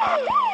Woo!